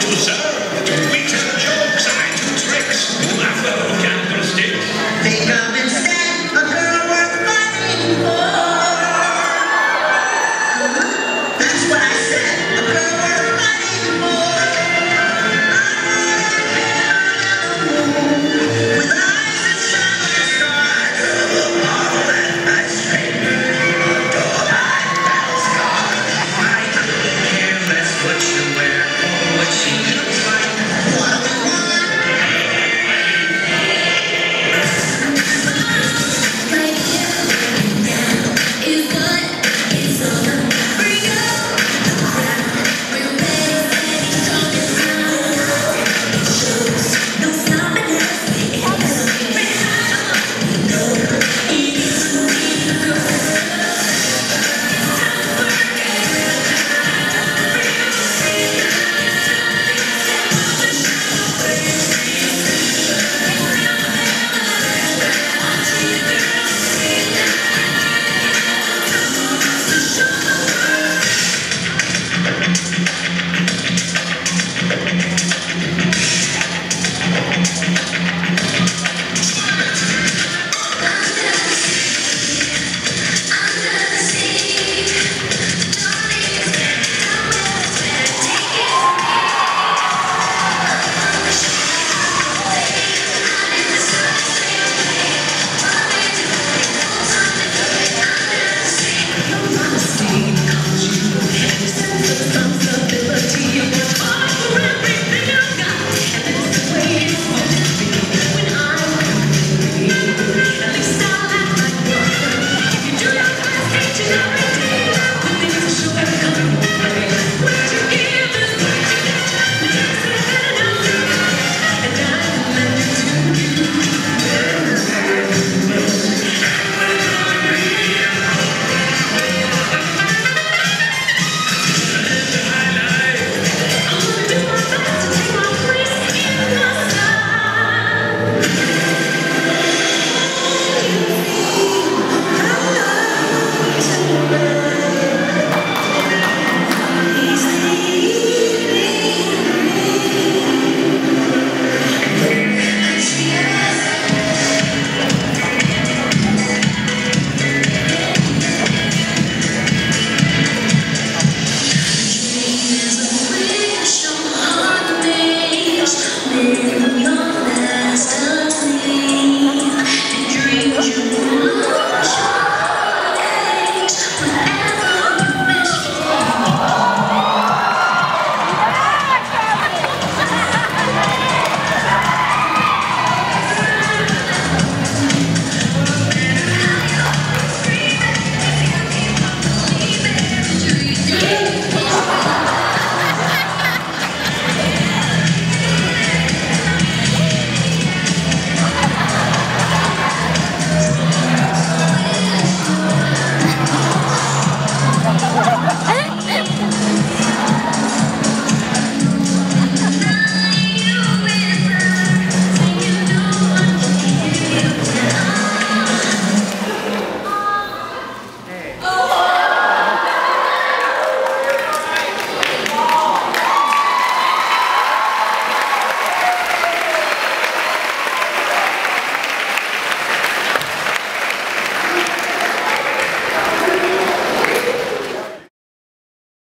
to Toussaint.